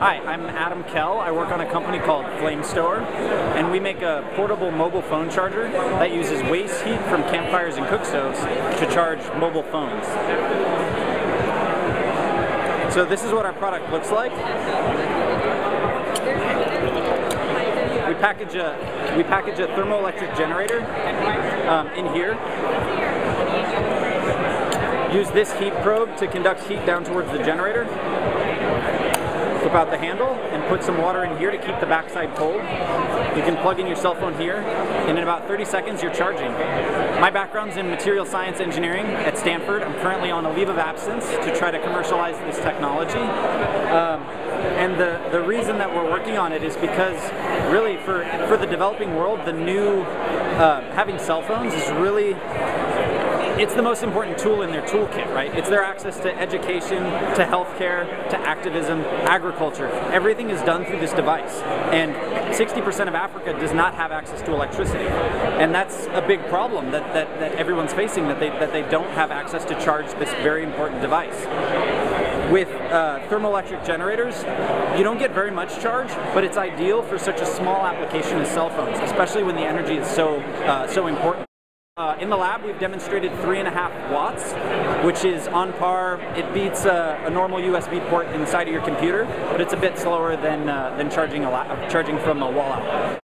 Hi, I'm Adam Kell. I work on a company called Flamestower, and we make a portable mobile phone charger that uses waste heat from campfires and cook stoves to charge mobile phones. So this is what our product looks like. We package a we package a thermoelectric generator um, in here. Use this heat probe to conduct heat down towards the generator flip out the handle and put some water in here to keep the backside cold. You can plug in your cell phone here and in about 30 seconds you're charging. My background's in material science engineering at Stanford. I'm currently on a leave of absence to try to commercialize this technology. Um, and the, the reason that we're working on it is because really for, for the developing world, the new, uh, having cell phones is really it's the most important tool in their toolkit, right? It's their access to education, to healthcare, to activism, agriculture. Everything is done through this device. And 60% of Africa does not have access to electricity. And that's a big problem that, that, that everyone's facing, that they, that they don't have access to charge this very important device with uh, thermoelectric generators, you don't get very much charge, but it's ideal for such a small application as cell phones, especially when the energy is so uh, so important. Uh, in the lab, we've demonstrated three and a half watts, which is on par. It beats a, a normal USB port inside of your computer, but it's a bit slower than uh, than charging a charging from a wall outlet.